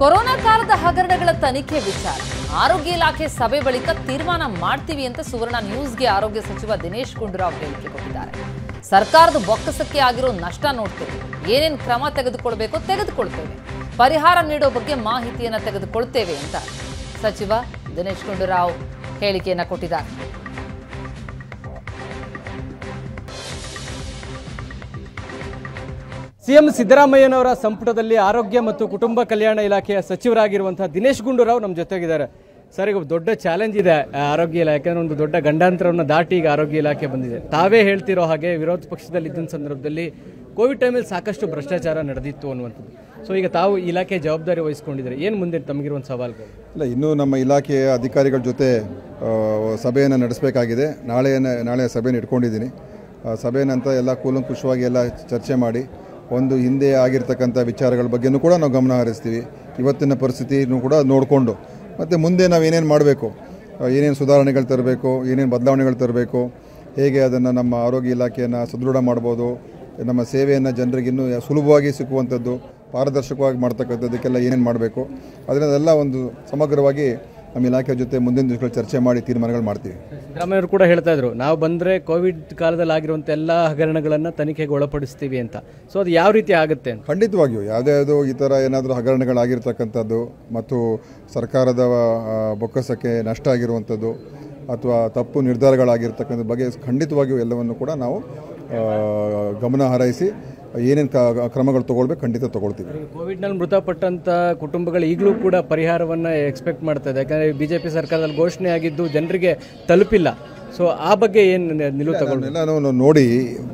Corona ಕಾಲದ ಹಗರಣಗಳ ತನಿಖೆ ವಿಚಾರ. ಆರೋಗ್ಯ ಇಲಾಖೆ ಸಭೆ ಬಳಿಕ ತೀರ್ಮಾನ ಮಾಡ್ತೀವಿ ಅಂತ ಸುವರ್ಣ ನ್ಯೂಸ್ಗೆ ಆರೋಗ್ಯ ಸಚಿವ ದಿನೇಶ್ ಗುಂಡೂರಾವ್ ಹೇಳಿಕೆ ಕೊಟ್ಟಿದ್ದಾರೆ. ಸರ್ಕಾರದ ಬೊಕ್ಕಸಕ್ಕೆ ಆಗಿರೋ ನಷ್ಟ ನೋಡ್ತೇವೆ. ಏನೇನು ಕ್ರಮ ತೆಗೆದುಕೊಳ್ಬೇಕೋ ತೆಗೆದುಕೊಳ್ತೇವೆ. ಪರಿಹಾರ ನೀಡೋ ಬಗ್ಗೆ ಮಾಹಿತಿಯನ್ನು ತೆಗೆದುಕೊಳ್ತೇವೆ ಅಂತ ಸಚಿವ ದಿನೇಶ್ ಗುಂಡೂರಾವ್ ಹೇಳಿಕೆಯನ್ನು ಕೊಟ್ಟಿದ್ದಾರೆ. ಸಿಎಂ ಸಿದ್ದರಾಮಯ್ಯನವರ ಸಂಪುಟದಲ್ಲಿ ಆರೋಗ್ಯ ಮತ್ತು ಕುಟುಂಬ ಕಲ್ಯಾಣ ಇಲಾಖೆಯ ಸಚಿವರಾಗಿರುವಂತಹ ದಿನೇಶ್ ಗುಂಡೂರಾವ್ ನಮ್ಮ ಜೊತೆಗಿದ್ದಾರೆ. ಸರ್, ಈಗ ದೊಡ್ಡ ಚಾಲೆಂಜ್ ಇದೆ ಆರೋಗ್ಯ ಇಲಾಖೆ ಒಂದು ದೊಡ್ಡ ಗಂಡಾಂತರವನ್ನು ದಾಟಿ ಈಗ ಆರೋಗ್ಯ ಇಲಾಖೆ ಬಂದಿದೆ. ತಾವೇ ಹೇಳ್ತಿರೋ ಹಾಗೆ ವಿರೋಧ ಪಕ್ಷದಲ್ಲಿ ಇದ್ದ ಸಂದರ್ಭದಲ್ಲಿ ಕೋವಿಡ್ ಟೈಮಲ್ಲಿ ಸಾಕಷ್ಟು ಭ್ರಷ್ಟಾಚಾರ ನಡೆದಿತ್ತು ಅನ್ನುವಂಥದ್ದು. ಸೊ ಈಗ ತಾವು ಇಲಾಖೆ ಜವಾಬ್ದಾರಿ ವಹಿಸ್ಕೊಂಡಿದ್ದಾರೆ? ಏನು ಮುಂದೆ ತಮಗಿರುವಂಥ ಸವಾಲುಗಳು? ಇಲ್ಲ, ಇನ್ನೂ ನಮ್ಮ ಇಲಾಖೆಯ ಅಧಿಕಾರಿಗಳ ಜೊತೆ ಸಭೆಯನ್ನು ನಡೆಸಬೇಕಾಗಿದೆ. ನಾಳೆ ನಾಳೆ ಸಭೆಯನ್ನು ಇಟ್ಕೊಂಡಿದ್ದೀನಿ. ಸಭೆ ನಂತರ ಎಲ್ಲ ಕೂಲಂಕುಷವಾಗಿ ಎಲ್ಲ ಚರ್ಚೆ ಮಾಡಿ ಒಂದು ಹಿಂದೆ ಆಗಿರ್ತಕ್ಕಂಥ ವಿಚಾರಗಳ ಬಗ್ಗೆನೂ ಕೂಡ ನಾವು ಗಮನ ಹರಿಸ್ತೀವಿ. ಇವತ್ತಿನ ಪರಿಸ್ಥಿತಿನೂ ಕೂಡ ನೋಡಿಕೊಂಡು. ಮತ್ತು ಮುಂದೆ ನಾವು ಏನೇನು ಮಾಡಬೇಕು? ಏನೇನು ಸುಧಾರಣೆಗಳು ತರಬೇಕು? ಏನೇನು ಬದಲಾವಣೆಗಳು ತರಬೇಕು? ಹೇಗೆ ಅದನ್ನು ನಮ್ಮ ಆರೋಗ್ಯ ಇಲಾಖೆಯನ್ನು ಸದೃಢ ಮಾಡ್ಬೋದು? ನಮ್ಮ ಸೇವೆಯನ್ನು ಜನರಿಗೆ ಇನ್ನೂ ಸುಲಭವಾಗಿ ಸಿಕ್ಕುವಂಥದ್ದು, ಪಾರದರ್ಶಕವಾಗಿ ಮಾಡ್ತಕ್ಕಂಥದ್ದಕ್ಕೆಲ್ಲ ಏನೇನು ಮಾಡಬೇಕು? ಅದನ್ನೆಲ್ಲ ಒಂದು ಸಮಗ್ರವಾಗಿ ನಮ್ಮ ಇಲಾಖೆ ಜೊತೆ ಮುಂದಿನ ದಿವಸಗಳು ಚರ್ಚೆ ಮಾಡಿ ತೀರ್ಮಾನಗಳು ಮಾಡ್ತೀವಿ. ಸಿದ್ದರಾಮಯ್ಯವರು ಕೂಡ ಹೇಳ್ತಾ ಇದ್ರು ನಾವು ಬಂದರೆ ಕೋವಿಡ್ ಕಾಲದಲ್ಲಿ ಆಗಿರುವಂಥ ಎಲ್ಲ ಹಗರಣಗಳನ್ನು ತನಿಖೆಗೆ ಒಳಪಡಿಸ್ತೀವಿ ಅಂತ. ಸೊ ಅದು ಯಾವ ರೀತಿ ಆಗುತ್ತೆ ಅಂತ? ಖಂಡಿತವಾಗಿಯೂ ಯಾವುದೇ ಅದು ಈ ಥರ ಏನಾದರೂ ಹಗರಣಗಳಾಗಿರ್ತಕ್ಕಂಥದ್ದು ಮತ್ತು ಸರ್ಕಾರದ ಬೊಕ್ಕಸಕ್ಕೆ ನಷ್ಟ ಆಗಿರುವಂಥದ್ದು ಅಥವಾ ತಪ್ಪು ನಿರ್ಧಾರಗಳಾಗಿರ್ತಕ್ಕಂಥ ಬಗ್ಗೆ ಖಂಡಿತವಾಗಿಯೂ ಎಲ್ಲವನ್ನು ಕೂಡ ನಾವು ಗಮನ ಹರೈಸಿ ಏನೇನು ಕ್ರಮಗಳು ತೊಗೊಳ್ಬೇಕು ಖಂಡಿತ ತೊಗೊಳ್ತೀವಿ. ಕೋವಿಡ್ನಲ್ಲಿ ಮೃತಪಟ್ಟಂತ ಕುಟುಂಬಗಳು ಈಗಲೂ ಕೂಡ ಪರಿಹಾರವನ್ನು ಎಕ್ಸ್ಪೆಕ್ಟ್ ಮಾಡ್ತಾ ಇದೆ. ಯಾಕಂದ್ರೆ ಬಿ ಜೆ ಪಿ ಸರ್ಕಾರದಲ್ಲಿ ಘೋಷಣೆ ಆಗಿದ್ದು ಜನರಿಗೆ ತಲುಪಿಲ್ಲ. ಸೊ ಆ ಬಗ್ಗೆ ಏನು ನಿಲುವು ತಗೊಂಡು ಎಲ್ಲನೂ ನೋಡಿ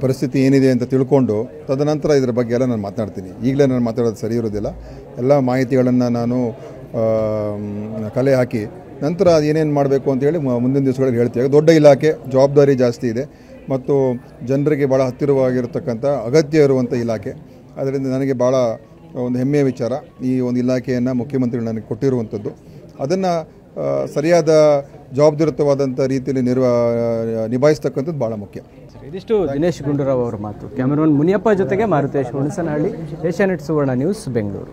ಪರಿಸ್ಥಿತಿ ಏನಿದೆ ಅಂತ ತಿಳ್ಕೊಂಡು ತದನಂತರ ಇದರ ಬಗ್ಗೆ ಎಲ್ಲ ನಾನು ಮಾತನಾಡ್ತೀನಿ. ಈಗಲೇ ನಾನು ಮಾತಾಡೋದು ಸರಿ ಇರೋದಿಲ್ಲ. ಎಲ್ಲ ಮಾಹಿತಿಗಳನ್ನು ನಾನು ಕಲೆ ಹಾಕಿ ನಂತರ ಏನೇನು ಮಾಡಬೇಕು ಅಂತೇಳಿ ಮುಂದಿನ ದಿವಸಗಳಲ್ಲಿ ಹೇಳ್ತೀವಿ. ದೊಡ್ಡ ಇಲಾಖೆ ಜವಾಬ್ದಾರಿ ಜಾಸ್ತಿ ಇದೆ. ಮತ್ತು ಜನರಿಗೆ ಭಾಳ ಹತ್ತಿರವಾಗಿರತಕ್ಕಂಥ ಅಗತ್ಯ ಇರುವಂಥ ಇಲಾಖೆ. ಅದರಿಂದ ನನಗೆ ಭಾಳ ಒಂದು ಹೆಮ್ಮೆಯ ವಿಚಾರ ಈ ಒಂದು ಇಲಾಖೆಯನ್ನು ಮುಖ್ಯಮಂತ್ರಿಗಳು ನನಗೆ ಕೊಟ್ಟಿರುವಂಥದ್ದು. ಅದನ್ನು ಸರಿಯಾದ ಜವಾಬ್ದಾರಿಯುತವಾದಂಥ ರೀತಿಯಲ್ಲಿ ನಿರ್ವ ನಿಭಾಯಿಸ್ತಕ್ಕಂಥದ್ದು ಭಾಳ ಮುಖ್ಯ. ಇದಿಷ್ಟು ದಿನೇಶ್ ಗುಂಡೂರಾವ್ ಅವರ ಮಾತು. ಕ್ಯಾಮರಾಮನ್ ಮುನಿಯಪ್ಪ ಜೊತೆಗೆ Maruthesh Hunasanahalli Asianet Suvarna news, Bengaluru.